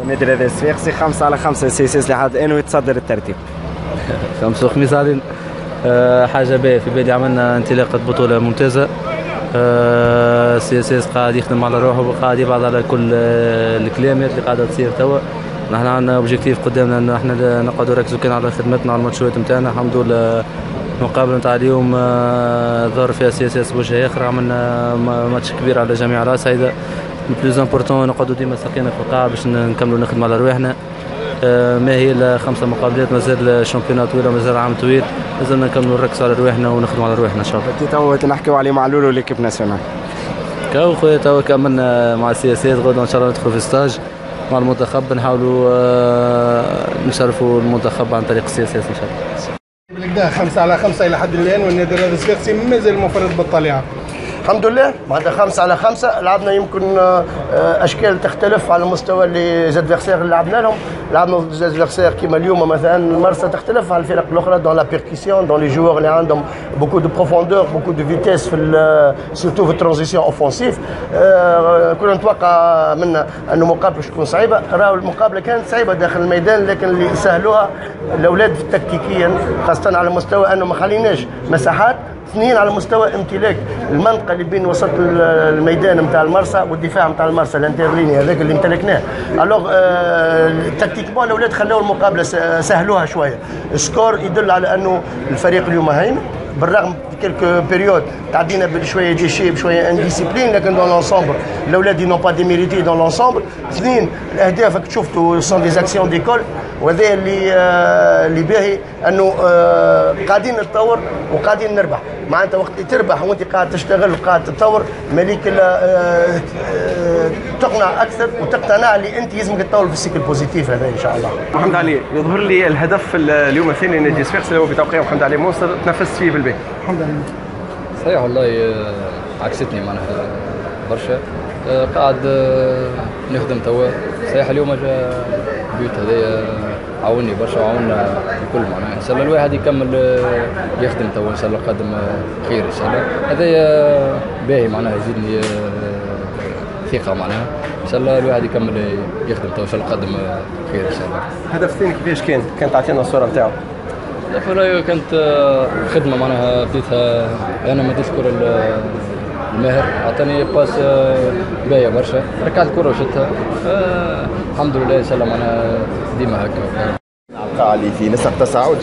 النادي الصفاقسي خمسة على خمسة سي لحد الآن ويتصدر الترتيب. خمسة وخميس علينا أه حاجة باهية في بالي عملنا انطلاقة بطولة ممتازة. أه CSS قاعد يخدم على روحه وقاعد يبعد على كل أه الكلامات اللي قاعدة تصير توا. نحن عندنا objectif قدامنا إنه إحنا نقعدوا نركزوا كان على خدمتنا على الماتشات نتاعنا الحمد لله المقابله نتاع اليوم ظهر فيها CSS بوجه آخر. عملنا ماتش كبير على جميع الاصعده plus important نقعدوا ديما ساقينا في القاع باش نكملوا نخدموا على رواحنا ما هي الا خمسه مقابلات مازال ال championnat طويله مازال عام طويل لازمنا نكملوا نركزوا على رواحنا ونخدموا على رواحنا ان شاء الله. تو نحكيو على معلول و l'équipe nationale. كاو خويا تو كملنا مع ال CSS غدا ان شاء الله ندخلوا في stage مع المنتخب نحاولوا نشرفوا المنتخب عن طريق ال CSS ان شاء الله. بالكدا خمسة على خمسة إلى حد الآن والنادي الرياضي الصفاقسي مازال منفرد بالطليعة. الحمد لله. معناتها خمسة على خمسة لعبنا يمكن أشكال تختلف على مستوى les adversaires اللي لعبنا لهم. لعبنا adversaires كيما اليوم مثلا المرسى تختلف على الفرق الأخرى dans la percussion dans les joueurs اللي عندهم beaucoup de profondeur beaucoup de vitesse في surtout في ال transition offensive كنا نتوقع منا أنه مقابلة تكون صعيبة راهو المقابلة كانت صعيبة داخل الميدان لكن اللي سهلوها الأولاد تكتيكيا خاصة على مستوى أنه ما خليناش مساحات اثنين على مستوى امتلاك. المنطقة اللي بين وسط الميدان نتاع المرسى والدفاع نتاع المرسى ال interligne هذاك اللي امتلكناه. alors آه tactiquement الأولاد خلاو المقابلة سهلوها شوية. ال score يدل على أنه الفريق اليوم هيمن بالرغم quelques périodes تعدينا بشوية déchets بشوية indiscipline لكن dans l'ensemble الأولاد n'ont pas démérité dans l'ensemble اثنين الأهداف راك شفتوا sont des actions d'école وهذا اللي آه اللي باهي أنه آه قاعدين نتطور وقاعدين نربح. معناتها وقت اللي تربح وانت قاعد تشتغل وقاعد تتطور ماليك تقنع أكثر وتقتنع اللي انت لازمك تطور في ال cycle positif هذا إن شاء الله. محمد علي يظهر لي الهدف اليوم الثاني لنادي صفاقس اللي هو بتوقيع محمد علي منصر تنفست فيه بالباهي. الحمد لله. صحيح والله عكستني معناها برشا قاعد نخدم توا صحيح اليوم جا بيوت هذايا عاوني برشا وعاونا الكل معناها إن شاء الله الواحد يكمل يخدم توا إن شاء الله قدم خير إن شاء الله هذايا باهي معناها يزيدني ثقه معناها. إن شاء الله الواحد يكمل يخدم توا إن شاء الله قدم خير إن شاء الله. الهدف الثاني كيفاش كان؟ كان تعطينا الصورة نتاعو. في كانت خدمة معناها بديتها. أنا ما كرة الماهر. عطاني passe باهية برشا. ركعت الكره وشتها. الحمد لله إن شاء الله معناها ديما هكا. القاعة اللي في نسق تصاعد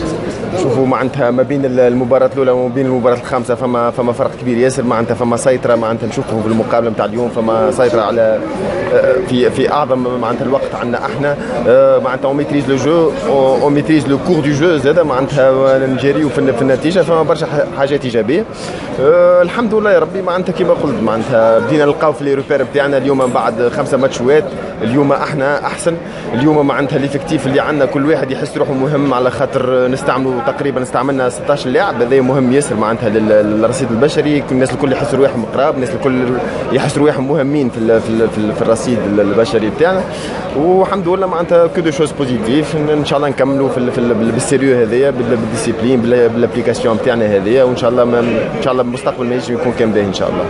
شوفوا معناتها ما بين المباراة الأولى وما بين المباراة الخامسة فما فما فرق كبير. ياسر معناتها فما سيطرة معناتها نشوفوا في المقابلة نتاع اليوم فما سيطرة على في في أعظم معناتها الوقت عندنا إحنا. معناتها on maîtrise le jeu on maîtrise le cours du jeu زاد معناتها نجريو في, النتيجة فما برشا حاجات إيجابية. الحمد لله يا ربي معناتها كما قلت معناتها بدينا نلقاو في les repères بتاعنا اليوم بعد خمسة ماتشوات اليوم إحنا أحسن اليوم معناتها l'effectif اللي عندنا كل واحد يحس روحه مهم على خاطر نستعملوا تقريبا استعملنا 16 لاعب هذا مهم ياسر معناتها للرصيد البشري الناس الكل يحسوا رواحهم قراب الناس الكل يحسوا رواحهم مهمين في في, في, في الرصيد البشري بتاعنا. والحمد لله معناتها que de choses positives إن شاء الله نكملوا في, في بال sérieux هذايا بال discipline بال application بتاعنا هذايا وإن شاء الله إن شاء الله المستقبل ما يجي يكون كان باهي إن شاء الله.